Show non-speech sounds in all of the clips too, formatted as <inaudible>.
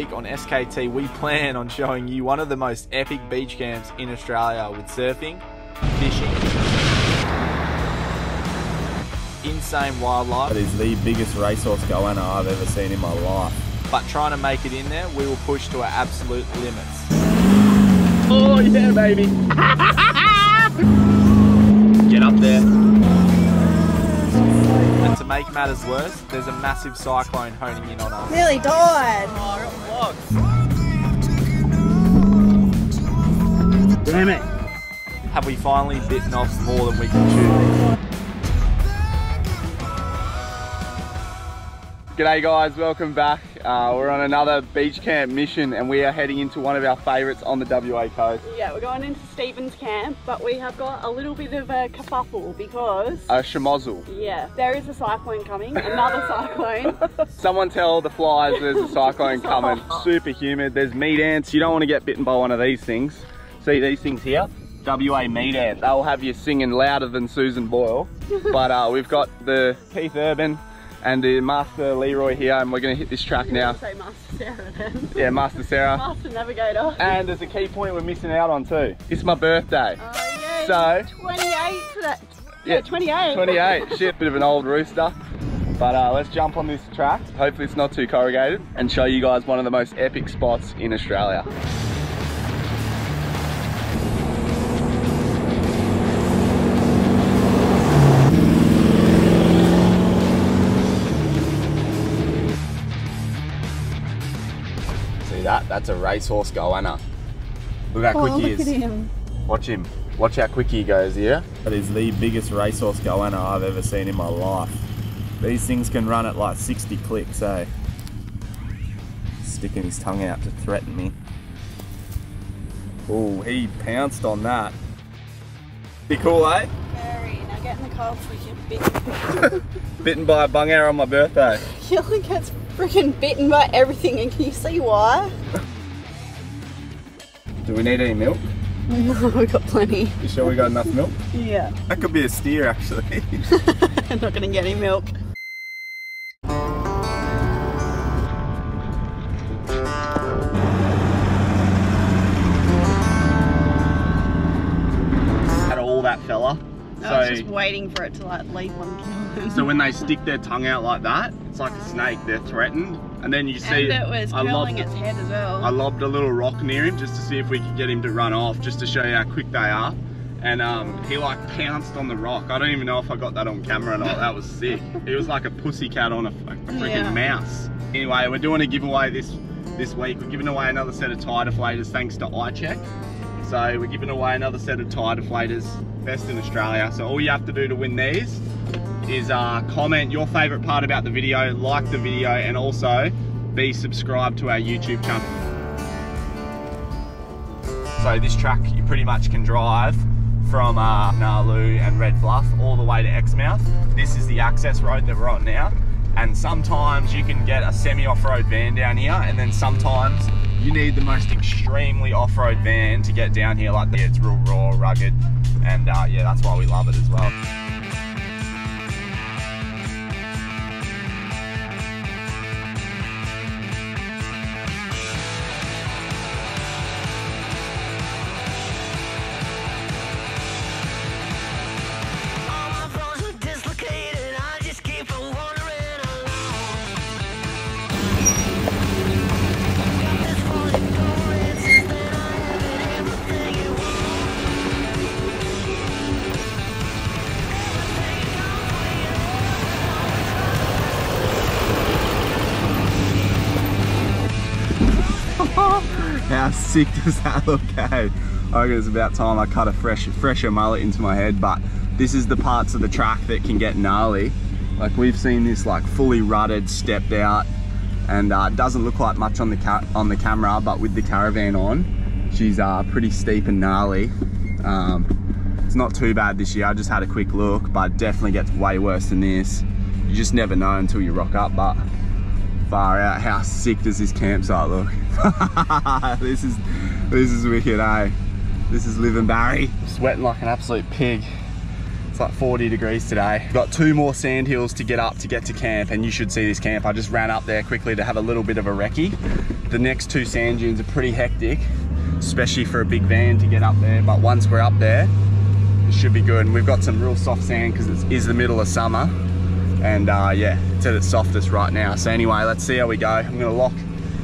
week on SKT, we plan on showing you one of the most epic beach camps in Australia with surfing, fishing, insane wildlife. That is the biggest racehorse goanna I've ever seen in my life. But trying to make it in there, we will push to our absolute limits. Oh yeah, baby. <laughs> Get up there. And make matters worse, there's a massive cyclone honing in on us. Nearly died. Damn it. Have we finally bitten off more than we can chew? G'day guys, welcome back. Uh, we're on another beach camp mission and we are heading into one of our favourites on the WA coast. Yeah, we're going into Stevens Camp, but we have got a little bit of a kerfuffle because, A shamozzle. yeah, there is a cyclone coming, another <laughs> cyclone. Someone tell the flies there's a cyclone coming. <laughs> Super humid, there's meat ants. You don't want to get bitten by one of these things. See these things here? WA meat ant. They'll have you singing louder than Susan Boyle. <laughs> but uh, we've got the Keith Urban and the Master Leroy here and we're going to hit this track now. Say Master Sarah then. Yeah, Master Sarah. Master Navigator. And there's a key point we're missing out on too. It's my birthday. Oh yeah, So- 28 for that. Yeah, Yeah, 28. 28. Shit, bit of an old rooster. But uh, let's jump on this track. Hopefully it's not too corrugated and show you guys one of the most epic spots in Australia. See that? That's a racehorse goanna. Look how Oh, quick he look is. at him. Watch him. Watch how quick he goes here. That is the biggest racehorse goanna I've ever seen in my life. These things can run at like 60 clicks, eh? Sticking his tongue out to threaten me. Oh, he pounced on that. Be cool, eh? Very. Now get in the car before you get bitten. <laughs> Bitten by a bungarra on my birthday. <laughs> Keelan gets freaking bitten by everything, and can you see why? Do we need any milk? <laughs> No, we got plenty. You sure we got enough milk? Yeah. That could be a steer, actually. I'm <laughs> not gonna get any milk. Waiting for it to like leave one kill. so when they stick their tongue out like that, it's like a snake. They're threatened, and then you see and it was I lobbed, its head as well. I lobbed a little rock near him just to see if we could get him to run off, just to show you how quick they are. And um, he like pounced on the rock. I don't even know if I got that on camera or not. That was sick. He was like a pussycat on a, a freaking Yeah. mouse. Anyway, we're doing a giveaway this this week. We're giving away another set of tire deflators thanks to iCheck. So we're giving away another set of tire deflators, best in Australia. So all you have to do to win these is uh, comment your favorite part about the video, like the video, and also be subscribed to our YouTube channel. So this track you pretty much can drive from uh, Gnaraloo and Red Bluff all the way to Exmouth. This is the access road that we're on now. And sometimes you can get a semi-off-road van down here and then sometimes you need the most extremely off-road van to get down here like this. It's real raw, rugged, and uh, yeah, that's why we love it as well. Sick does <laughs> that look, eh? I reckon it's about time I cut a fresh, fresher mullet into my head, but this is the parts of the track that can get gnarly. Like we've seen this like fully rutted, stepped out, and uh, doesn't look like much on the on the camera, but with the caravan on, she's uh, pretty steep and gnarly. Um, it's not too bad this year, I just had a quick look, but definitely gets way worse than this. You just never know until you rock up, but far out. How sick does this campsite look? <laughs> this is this is wicked, eh? This is living Barry. Sweating like an absolute pig. It's like 40 degrees today. We've got two more sand hills to get up to get to camp and you should see this camp. I just ran up there quickly to have a little bit of a recce. The next two sand dunes are pretty hectic, especially for a big van to get up there. But once we're up there, it should be good. And we've got some real soft sand because it is the middle of summer. And uh, yeah, it's at its softest right now. So anyway, let's see how we go. I'm gonna lock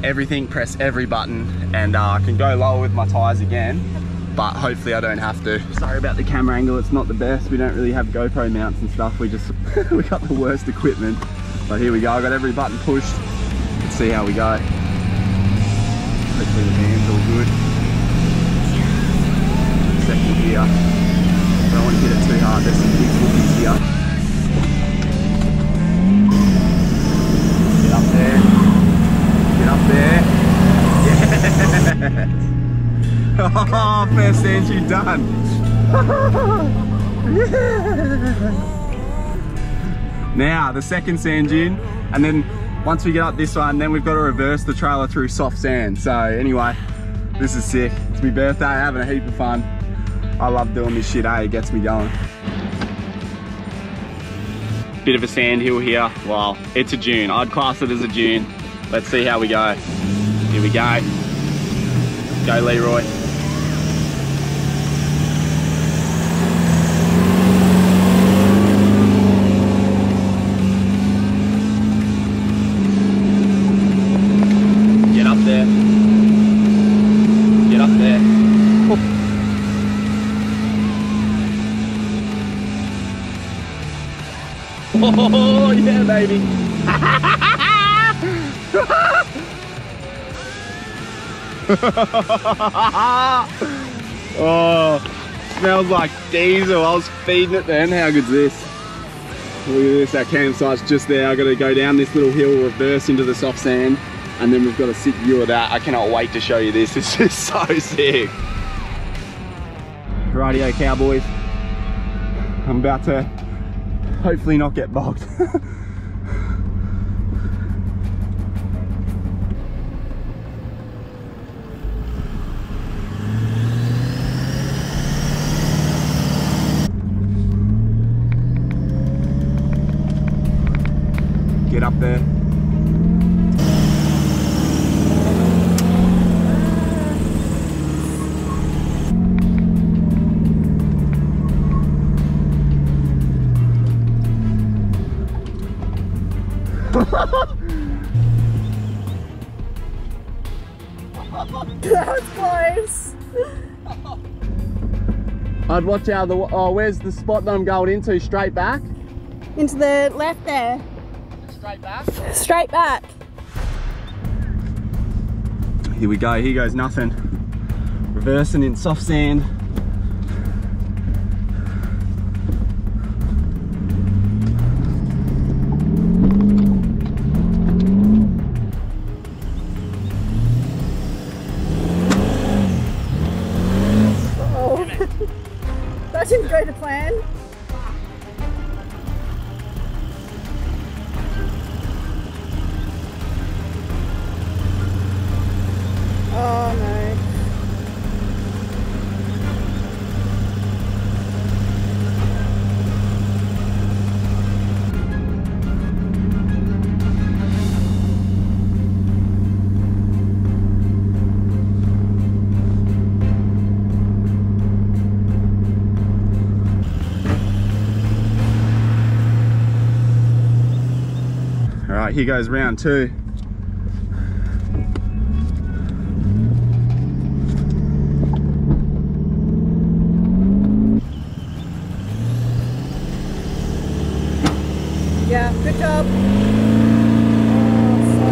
everything, press every button, and uh, I can go lower with my tires again, but hopefully I don't have to. Sorry about the camera angle, it's not the best. We don't really have GoPro mounts and stuff. We just, <laughs> we got the worst equipment. But here we go, I got every button pushed. Let's see how we go. Hopefully the van's all good. Second gear. Don't want to hit it too hard, there's some Oh, first entry done. now the second sand dune, and then once we get up this one, then we've got to reverse the trailer through soft sand. So anyway, this is sick. It's my birthday, having a heap of fun. I love doing this shit, eh? It gets me going. Bit of a sand hill here. Well, it's a dune. I'd class it as a dune. Let's see how we go. Here we go. Go Leroy. <laughs> oh, smells like diesel. I was feeding it then. How good's this? Look at this, our campsite's just there. I've gotta go down this little hill, reverse into the soft sand, and then we've got a sick view of that. I cannot wait to show you this. <laughs> This is so sick. Radio cowboys. I'm about to hopefully not get bogged. <laughs> Get up there. That close. I'd watch out the, oh, where's the spot that I'm going into? Straight back? Into the left there. Straight back? Straight back. Here we go, here goes nothing. Reversing in soft sand. Right, here goes round two. Yeah, good job. Oh, so.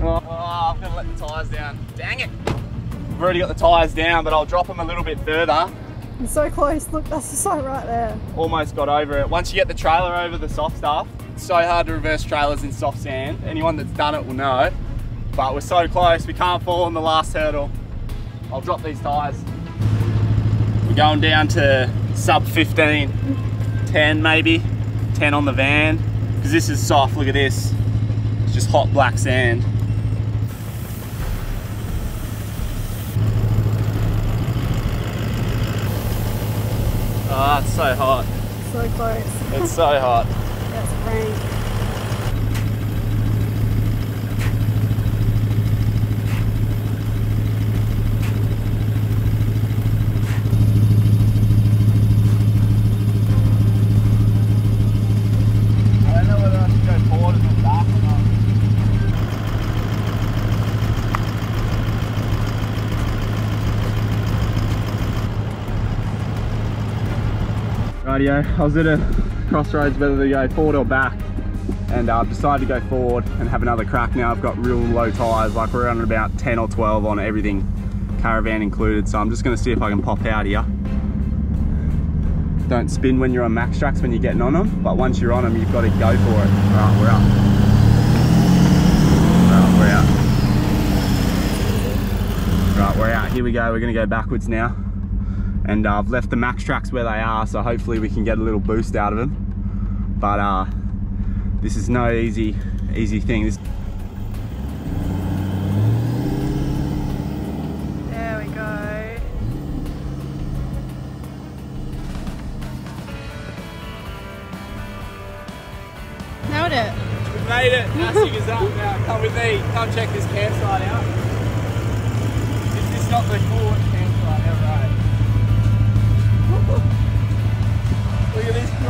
Oh, I'm gonna let the tyres down. Dang it. I've already got the tyres down, but I'll drop them a little bit further. I'm so close. Look, that's the site right there. Almost got over it. Once you get the trailer over the soft stuff, it's so hard to reverse trailers in soft sand. Anyone that's done it will know. But we're so close, we can't fall on the last hurdle. I'll drop these tyres. We're going down to sub 15, 10 maybe, 10 on the van. Because this is soft, look at this. It's just hot black sand. Ah, it's so hot. So close. It's so hot. <laughs> That's rank. I don't know whether I should go forward and then back or not. I was at a crossroads whether to go forward or back and uh, I've decided to go forward and have another crack now. I've got real low tyres, like we're on about 10 or 12 on everything, caravan included, so I'm just gonna see if I can pop out here. Don't spin when you're on max tracks when you're getting on them, but once you're on them, you've got to go for it. All right, we're up. Right, we're out. Right, we're out. Here we go. We're gonna go backwards now. And uh, I've left the max tracks where they are, so hopefully we can get a little boost out of them. But uh, this is no easy, easy thing. This There we go. Nailed it. We made it. How sick is that? Now come with me. Come check this campsite out. This is not the coolest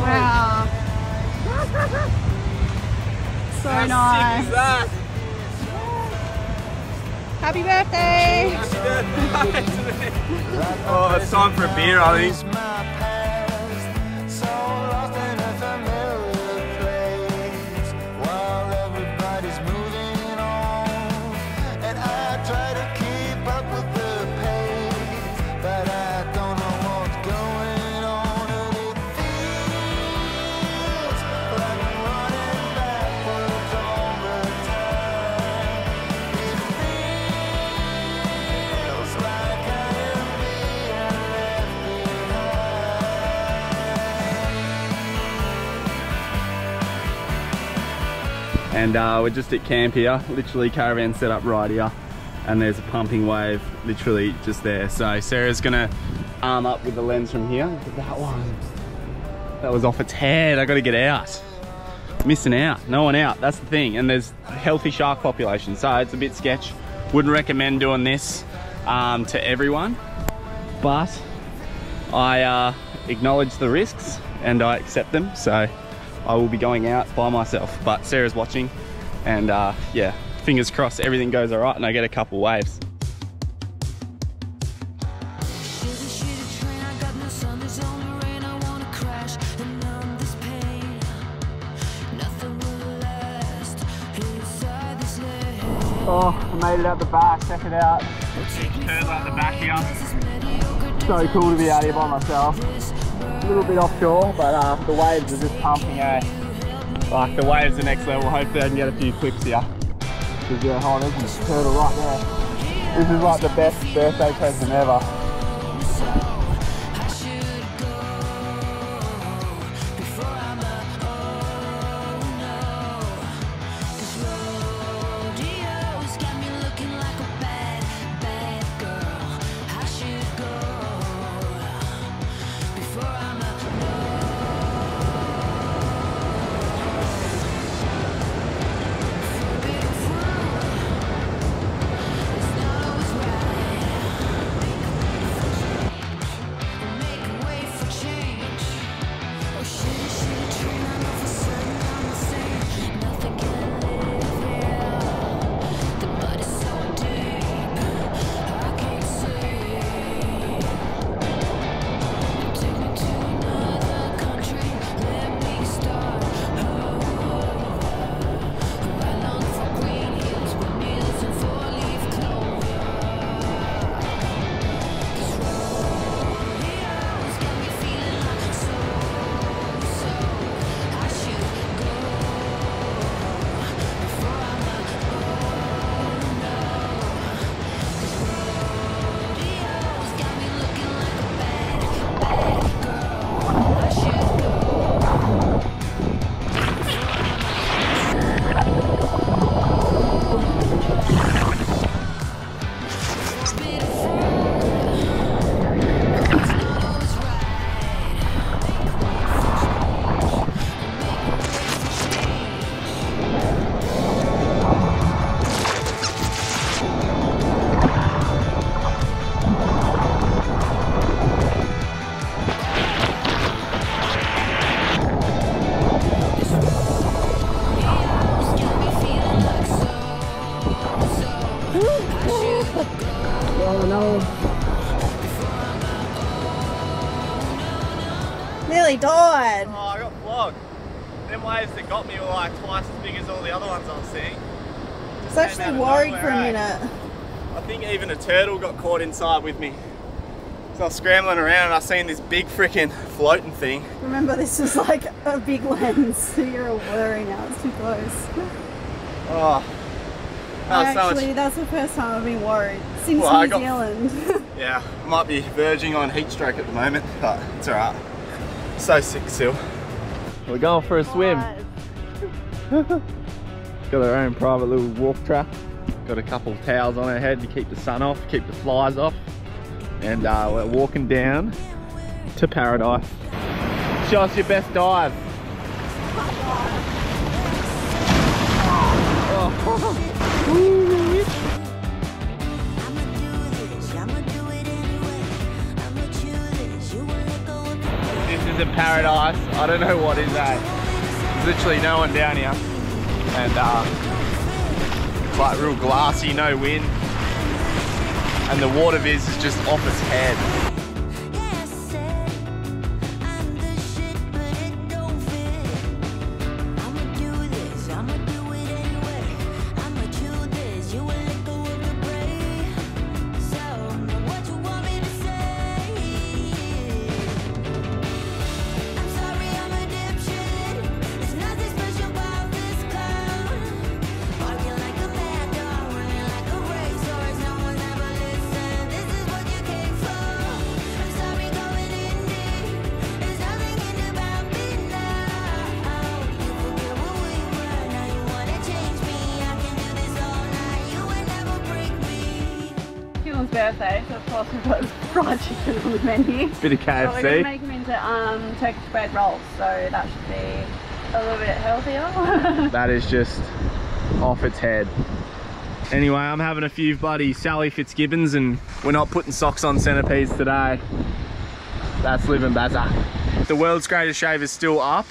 Wow. <laughs> So How nice. sick is that? Happy birthday. <laughs> oh, it's time for a beer, I think. And uh, we're just at camp here. Literally caravan set up right here. And there's a pumping wave literally just there. So Sarah's gonna arm up with the lens from here. Look at that one. That was off its head. I gotta get out. Missing out. No one out. That's the thing. And there's healthy shark population. So it's a bit sketch. Wouldn't recommend doing this um, to everyone. But I uh, acknowledge the risks and I accept them. So I will be going out by myself, but Sarah's watching, and uh, yeah, fingers crossed everything goes all right and I get a couple waves. Shitty, shitty train, I got no sun, there's only rain. I wanna crash and numb this pain. Nothing will last inside this lane. Oh, I made it out the back, check it out. Turns out the back here. So cool to be out here by myself. A little bit offshore, but uh, the waves are just pumping, eh? Like the waves are next level, hopefully I can get a few clips here. Because yeah, oh, there's a turtle right there. This is like the best birthday present ever. Were like twice as big as all the other ones I was seeing. I was actually uh, worried nowhere, for a minute. I think even a turtle got caught inside with me. So I was scrambling around and I seen this big freaking floating thing. Remember, this is like a big lens, so you're all blurry now. It's too close. Oh, that was so Actually, much. that's the first time I've been worried since Well, I New got- Zealand. <laughs> Yeah, I might be verging on heat stroke at the moment, but it's alright. So sick still. We're going for a swim. <laughs> Got our own private little walk track. Got a couple of towels on our head to keep the sun off, keep the flies off. And uh, we're walking down to paradise. Show us your best dive. <laughs> This, This isn't paradise. I don't know what is that. Literally no one down here. And uh, like real glassy, no wind. And the water viz is just off its head. Birthday, so of course we've got <laughs> fried chicken on the menu. Bit of But we're going to make them into um, Turkish bread rolls, so that should be a little bit healthier. <laughs> That is just off its head. Anyway, I'm having a few bloody Sally Fitzgibbons and we're not putting socks on centipedes today. That's living better. The world's greatest shave is still up.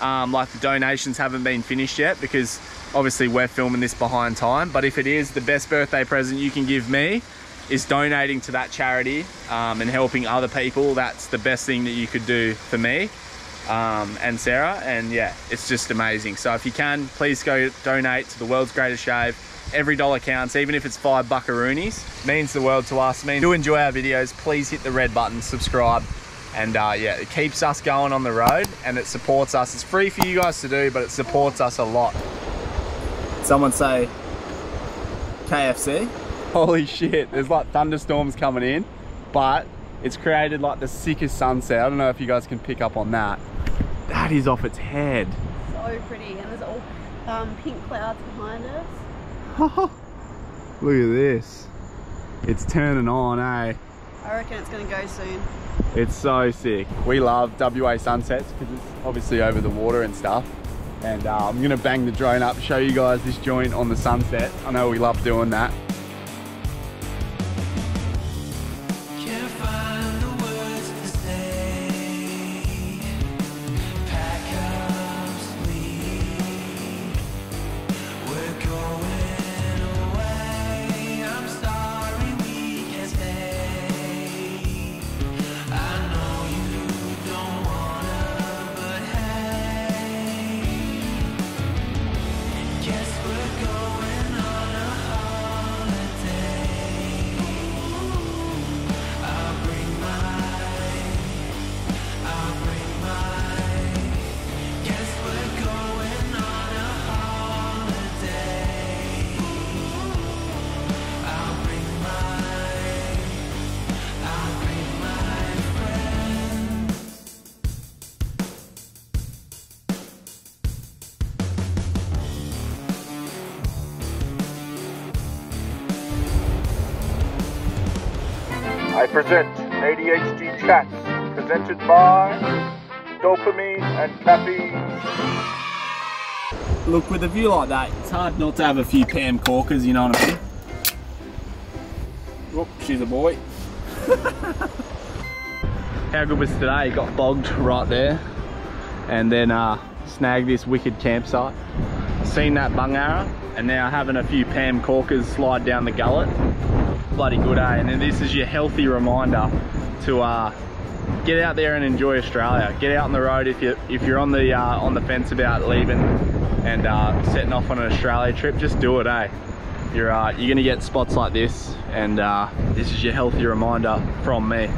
Um, like the donations haven't been finished yet because obviously we're filming this behind time. But if it is, the best birthday present you can give me is donating to that charity um, and helping other people. That's the best thing that you could do for me um, and Sarah. And yeah, it's just amazing. So if you can, please go donate to the world's greatest shave. Every dollar counts, even if it's five buckaroonies. Means the world to us. Means do enjoy our videos. Please hit the red button, subscribe. And uh, yeah, it keeps us going on the road and it supports us. It's free for you guys to do, but it supports us a lot. Someone say KFC. <laughs> Holy shit, there's like thunderstorms coming in, but it's created like the sickest sunset. I don't know if you guys can pick up on that. That is off its head. so pretty, and there's all um, pink clouds behind us. <laughs> Look at this. It's turning on, eh? I reckon it's to go soon. It's so sick. We love WA sunsets because it's obviously over the water and stuff. And uh, I'm gonna bang the drone up, show you guys this joint on the sunset. I know we love doing that. I present ADHD Chats, presented by Dopamine and Caffeine. Look, with a view like that, it's hard not to have a few Pam Corkers, you know what I mean? Whoop, she's a boy. <laughs> How good was today? Got bogged right there and then uh, snagged this wicked campsite. Seen that bungarra and now having a few Pam Corkers slide down the gullet. Bloody good, eh? And then this is your healthy reminder to uh, get out there and enjoy Australia. Get out on the road if you if you're on the uh, on the fence about leaving and uh, setting off on an Australia trip. Just do it, eh? You're uh, you're gonna get spots like this, and uh, this is your healthy reminder from me,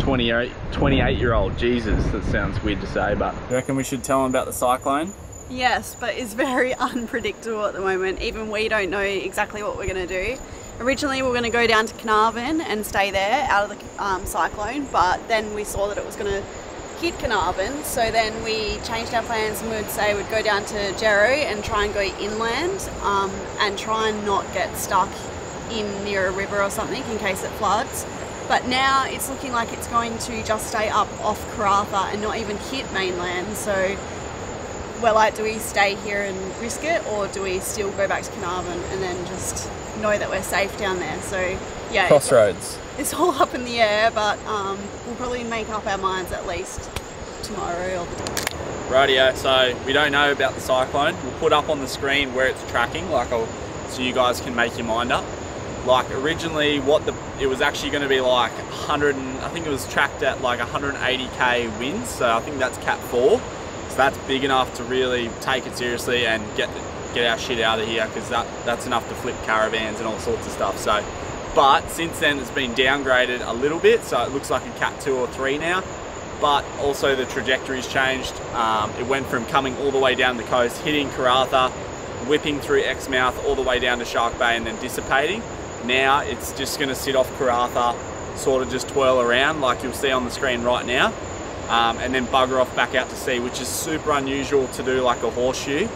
28 28 year old. Jesus, that sounds weird to say, but You reckon we should tell them about the cyclone? Yes, but it's <laughs> very unpredictable at the moment. Even we don't know exactly what we're going to do. Originally, we were going to go down to Carnarvon and stay there out of the um, cyclone, but then we saw that it was going to hit Carnarvon, so then we changed our plans and we'd say we'd go down to Jarrow and try and go inland um, and try and not get stuck in near a river or something in case it floods. But now it's looking like it's going to just stay up off Karratha and not even hit mainland. So we're like, do we stay here and risk it, or do we still go back to Carnarvon and then just know that we're safe down there? So yeah, Crossroads. it's all up in the air, but um, we'll probably make up our minds at least tomorrow or the Radio. So we don't know about the cyclone. We'll put up on the screen where it's tracking, like I'll, so you guys can make your mind up. Like originally, what the it was actually going to be like 100. And, I think it was tracked at like 180k winds. So I think that's Cat four. So that's big enough to really take it seriously and get the, get our shit out of here because that that's enough to flip caravans and all sorts of stuff. So, but since then it's been downgraded a little bit, so it looks like a Cat two or three now but also the trajectory's changed. Um, it went from coming all the way down the coast, hitting Karratha, whipping through Exmouth all the way down to Shark Bay and then dissipating. Now it's just going to sit off Karratha, sort of just twirl around like you'll see on the screen right now, um, and then bugger off back out to sea, which is super unusual to do like a horseshoe.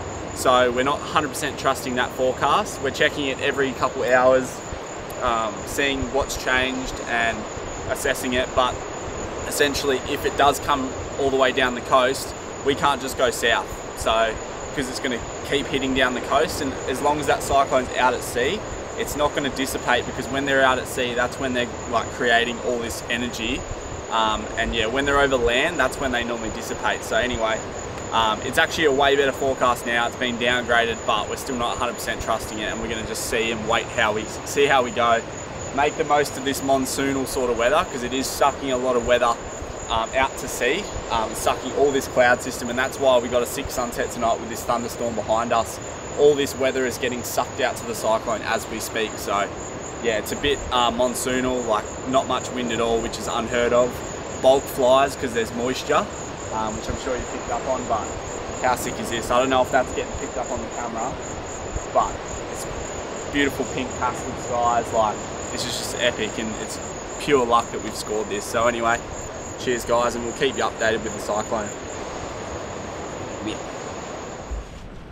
So we're not 100% trusting that forecast. We're checking it every couple hours, um, seeing what's changed and assessing it. But essentially if it does come all the way down the coast we can't just go south so because it's going to keep hitting down the coast and as long as that cyclone's out at sea it's not going to dissipate because when they're out at sea that's when they're like creating all this energy um, and yeah when they're over land that's when they normally dissipate so anyway um, it's actually a way better forecast now it's been downgraded but we're still not 100% trusting it and we're going to just see and wait how we see how we go make the most of this monsoonal sort of weather because it is sucking a lot of weather um, out to sea, um, sucking all this cloud system, and that's why we got a six sunset tonight with this thunderstorm behind us. All this weather is getting sucked out to the cyclone as we speak. So, yeah, it's a bit uh, monsoonal, like not much wind at all, which is unheard of. Bulk flies because there's moisture, um, which I'm sure you picked up on. But how sick is this? I don't know if that's getting picked up on the camera, but it's beautiful pink pastel skies. Like this is just epic, and it's pure luck that we've scored this. So anyway, cheers guys, and we'll keep you updated with the cyclone.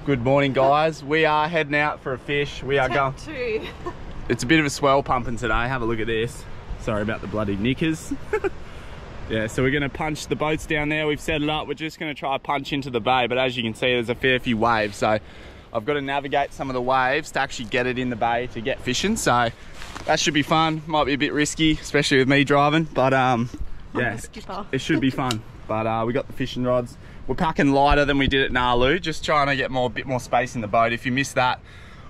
good morning, guys. We are heading out for a fish. We are going. two. It's a bit of a swell pumping today. Have a look at this. Sorry about the bloody knickers. <laughs> yeah, so we're gonna punch the boats down there. We've set it up. We're just gonna try to punch into the bay, but as you can see, there's a fair few waves. So I've got to navigate some of the waves to actually get it in the bay to get fishing. So that should be fun. Might be a bit risky, especially with me driving, but um, yeah, it should be fun. But uh, we got the fishing rods. We're packing lighter than we did at Gnaraloo, just trying to get more, bit more space in the boat. If you miss that,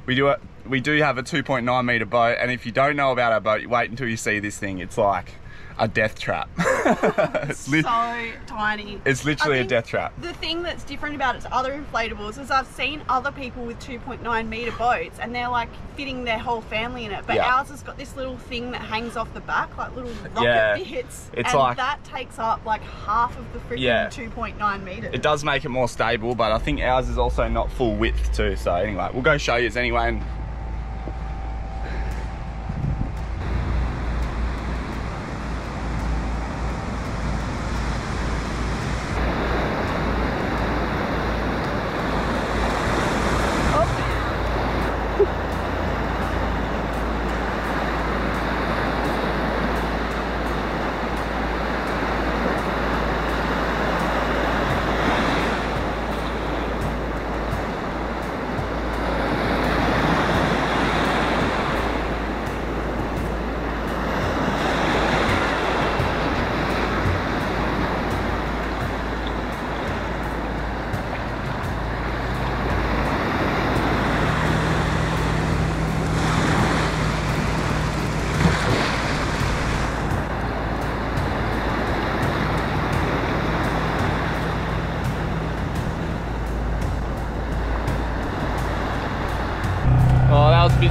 we do it. We do have a 2.9 meter boat, and if you don't know about our boat, wait until you see this thing. It's like a death trap. <laughs> it's, li- So tiny. it's literally a death trap. The thing that's different about its other inflatables is I've seen other people with 2.9 meter boats and they're like fitting their whole family in it, but Yeah. ours has got this little thing that hangs off the back, like little rocket Yeah. bits, It's and like- that takes up like half of the freaking Yeah. 2.9 meters. It does make it more stable, but I think ours is also not full width too. So anyway, we'll go show you anyway. And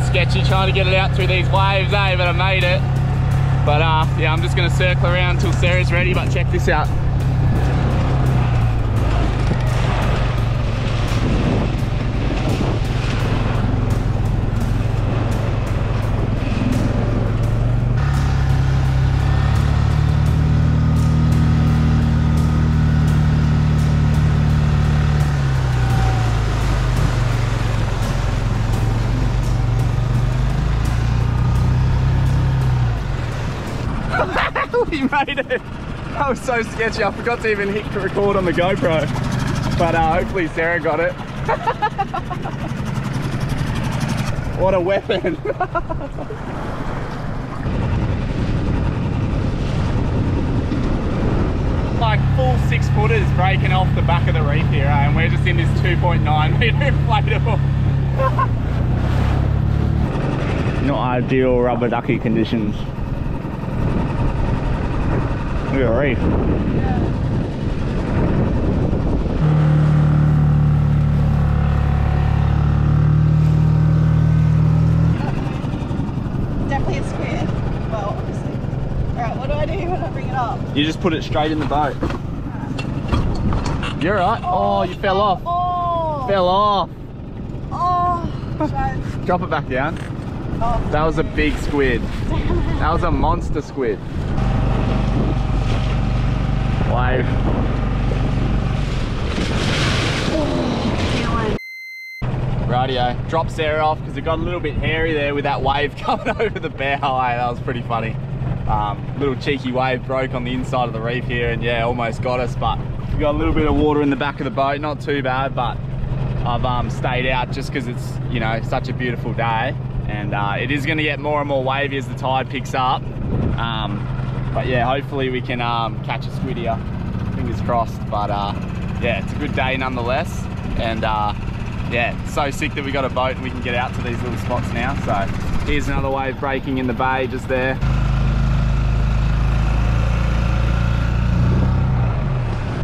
sketchy trying to get it out through these waves, eh? But I made it. But uh, yeah, I'm just gonna circle around until Sarah's ready. But check this out. Made it. That was so sketchy. I forgot to even hit record on the GoPro. But uh, hopefully Sarah got it. <laughs> what a weapon. <laughs> like full six footers breaking off the back of the reef here, eh? and we're just in this 2.9 meter <laughs> inflatable. Not ideal rubber ducky conditions. Look at the reef. Definitely a squid. Well, obviously. Alright, what do I do when I bring it up? You just put it straight in the boat. You're right. Oh, you fell off. Oh! Fell off. Oh! Drop it back down. Oh. That was a big squid. That was a monster squid. Wave. Radio. Drop Sarah off because it got a little bit hairy there with that wave <laughs> coming over the bow. That was pretty funny. Um, little cheeky wave broke on the inside of the reef here and yeah, almost got us, but we got a little bit of water in the back of the boat. Not too bad, but I've um, stayed out just because it's, you know, such a beautiful day. And uh, it is going to get more and more wavy as the tide picks up. Um, but yeah, hopefully we can um, catch a squid. Fingers crossed. But uh, yeah, it's a good day nonetheless. And uh, yeah, so sick that we got a boat and we can get out to these little spots now. So here's another wave breaking in the bay just there.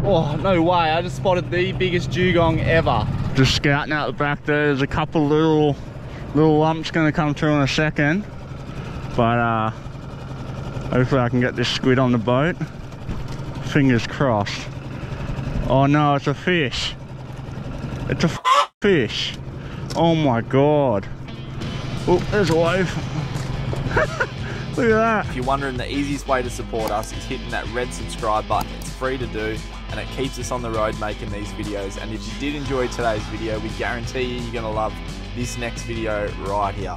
Oh, no way. I just spotted the biggest dugong ever. Just scouting out the back there. There's a couple little little lumps going to come through in a second. But uh, hopefully I can get this squid on the boat. Fingers crossed. Oh no, it's a fish. It's a fish. Oh my god. Oh, there's a wave. <laughs> Look at that. If you're wondering, the easiest way to support us is hitting that red subscribe button. It's free to do and it keeps us on the road making these videos. And if you did enjoy today's video, we guarantee you you're going to love this next video right here.